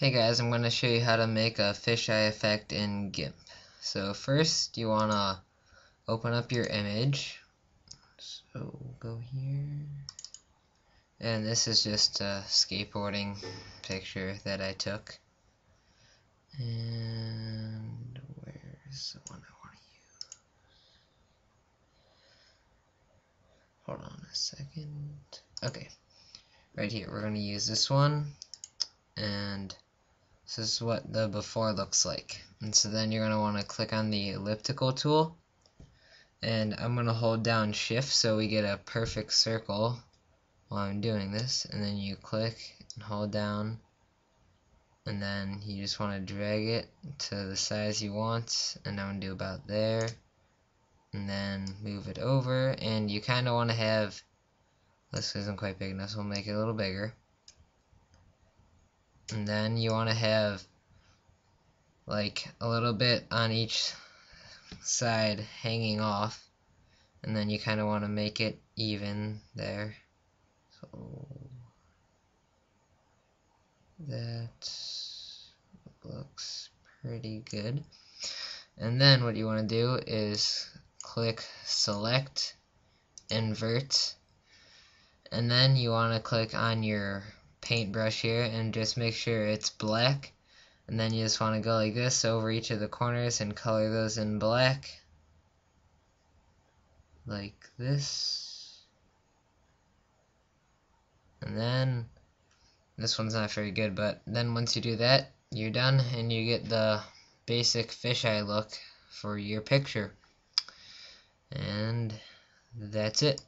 Hey guys, I'm going to show you how to make a fisheye effect in GIMP. So first you want to open up your image. So go here. And this is just a skateboarding picture that I took. And where's the one I want to use? Hold on a second. Okay. Right here, we're going to use this one. And this is what the before looks like. And so then you're going to want to click on the elliptical tool. And I'm going to hold down shift so we get a perfect circle while I'm doing this. And then you click and hold down. And then you just want to drag it to the size you want. And I'm going to do about there. And then move it over. And you kind of want to have, this isn't quite big enough, so we'll make it a little bigger and then you want to have like a little bit on each side hanging off and then you kind of want to make it even there. So that looks pretty good. And then what you want to do is click select invert and then you want to click on your paintbrush here and just make sure it's black. And then you just want to go like this over each of the corners and color those in black. Like this. And then this one's not very good but then once you do that you're done and you get the basic fisheye look for your picture. And that's it